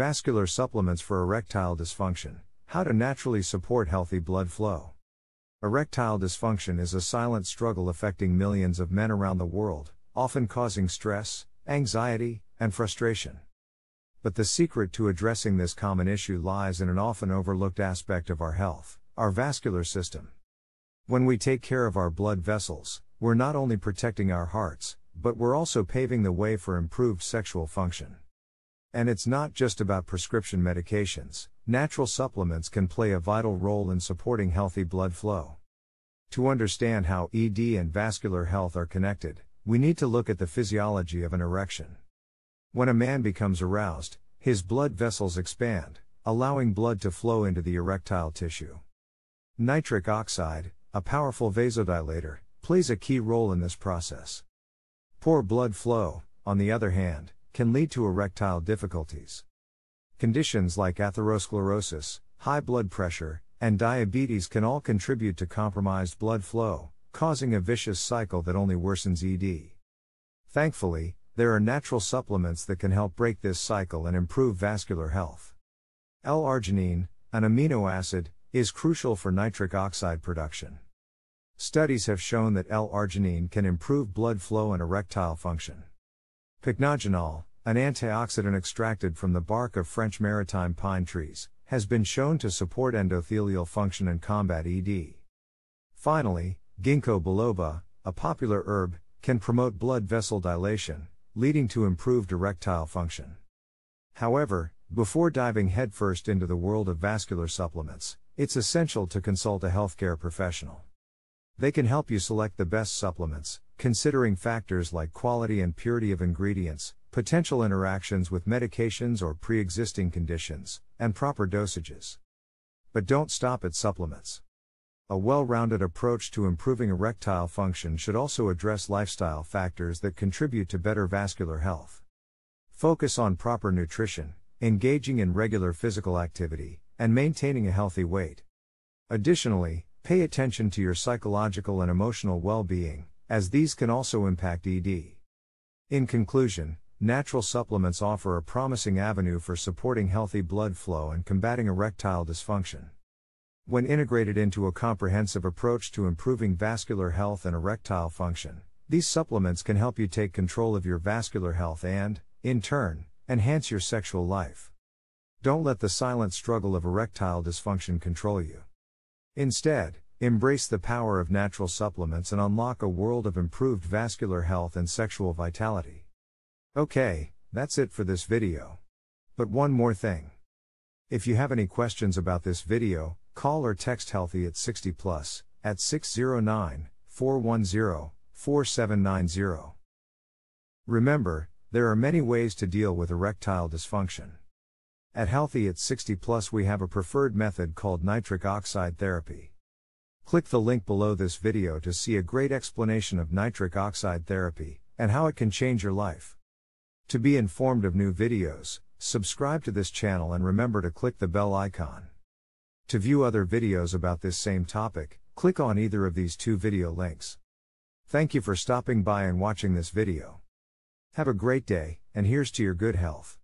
Vascular supplements for erectile dysfunction. How to naturally support healthy blood flow. Erectile dysfunction is a silent struggle affecting millions of men around the world, often causing stress, anxiety, and frustration. But the secret to addressing this common issue lies in an often overlooked aspect of our health our vascular system. When we take care of our blood vessels, we're not only protecting our hearts, but we're also paving the way for improved sexual function. And it's not just about prescription medications, natural supplements can play a vital role in supporting healthy blood flow. To understand how ED and vascular health are connected, we need to look at the physiology of an erection. When a man becomes aroused, his blood vessels expand, allowing blood to flow into the erectile tissue. Nitric oxide, a powerful vasodilator, plays a key role in this process. Poor blood flow, on the other hand, can lead to erectile difficulties. Conditions like atherosclerosis, high blood pressure, and diabetes can all contribute to compromised blood flow, causing a vicious cycle that only worsens ED. Thankfully, there are natural supplements that can help break this cycle and improve vascular health. L arginine, an amino acid, is crucial for nitric oxide production. Studies have shown that L arginine can improve blood flow and erectile function. Pycnogenol, an antioxidant extracted from the bark of French maritime pine trees, has been shown to support endothelial function and combat ED. Finally, ginkgo biloba, a popular herb, can promote blood vessel dilation, leading to improved erectile function. However, before diving headfirst into the world of vascular supplements, it's essential to consult a healthcare professional. They can help you select the best supplements, considering factors like quality and purity of ingredients, potential interactions with medications or pre existing conditions, and proper dosages. But don't stop at supplements. A well rounded approach to improving erectile function should also address lifestyle factors that contribute to better vascular health. Focus on proper nutrition, engaging in regular physical activity, and maintaining a healthy weight. Additionally, pay attention to your psychological and emotional well being, as these can also impact ED. In conclusion, natural supplements offer a promising avenue for supporting healthy blood flow and combating erectile dysfunction. When integrated into a comprehensive approach to improving vascular health and erectile function, these supplements can help you take control of your vascular health and, in turn, enhance your sexual life. Don't let the silent struggle of erectile dysfunction control you. Instead, embrace the power of natural supplements and unlock a world of improved vascular health and sexual vitality. Okay, that's it for this video. But one more thing. If you have any questions about this video, Call or text Healthy at 60 plus at 609 410 4790. Remember, there are many ways to deal with erectile dysfunction. At Healthy at 60 plus we have a preferred method called nitric oxide therapy. Click the link below this video to see a great explanation of nitric oxide therapy and how it can change your life. To be informed of new videos, subscribe to this channel and remember to click the bell icon. To view other videos about this same topic, click on either of these two video links. Thank you for stopping by and watching this video. Have a great day, and here's to your good health.